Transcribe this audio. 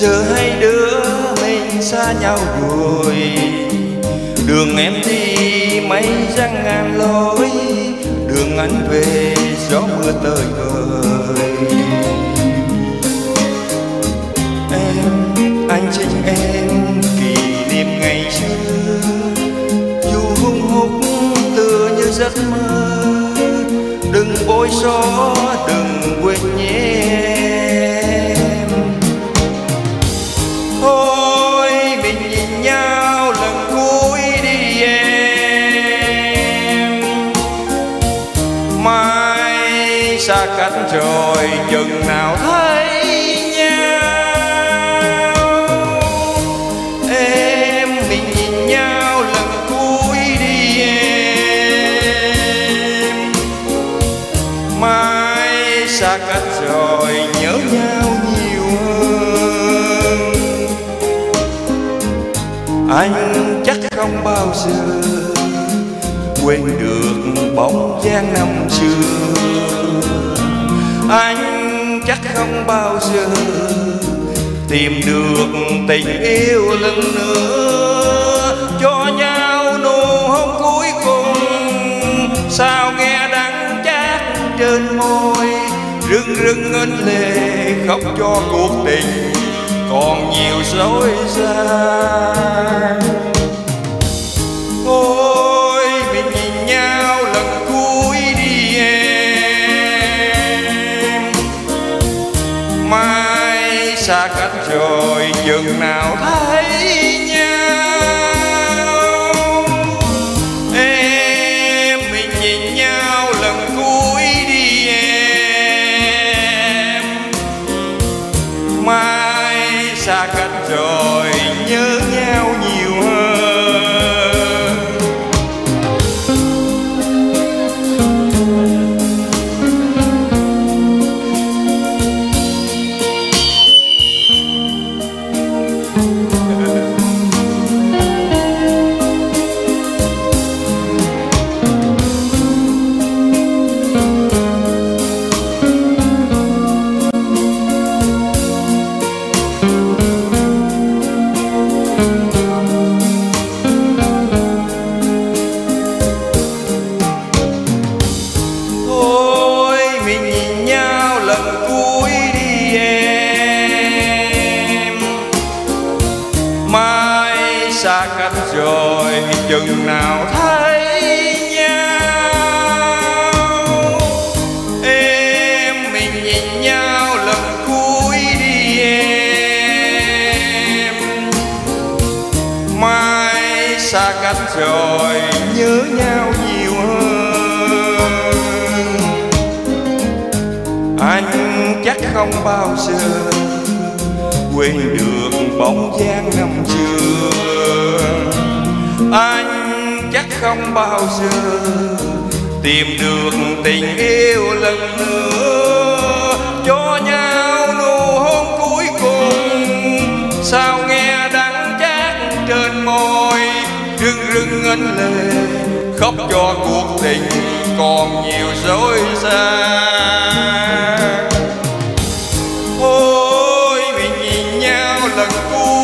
giờ hai đứa mình xa nhau rồi. Đường em đi mấy răng ngàn lối, đường anh về gió mưa tơi vời em, anh chính em kỷ niệm ngày xưa, dù hung hút tựa như giấc mơ. Đừng bối xó đừng quên nhé. Trời chừng nào thấy nhau. Em mình nhìn nhau lần cuối đi em. Mai xa cách rồi nhớ nhau nhiều hơn. Anh chắc không bao giờ quên được bóng dáng năm xưa anh chắc không bao giờ tìm được tình yêu lần nữa. Cho nhau nụ hôn cuối cùng, sao nghe đắng chát trên môi? Rưng rưng ngân lệ khóc cho cuộc tình còn nhiều dối gian rồi chừng nào thấy nhau. Em mình nhìn nhau lần cuối đi em. Mai xa cách rồi nhớ nhau nhiều xa cách rồi, chừng nào thấy nhau? Em, mình nhìn nhau lần cuối đi em. Mai xa cách rồi, nhớ nhau nhiều hơn. Anh chắc không bao giờ quên được bóng dáng năm xưa không bao giờ tìm được tình yêu lần nữa. Cho nhau nụ hôn cuối cùng, sao nghe đắng chát trên môi. Rưng rưng anh lệ, khóc cho cuộc tình còn nhiều dối xa ôi, mình nhìn nhau lần cuối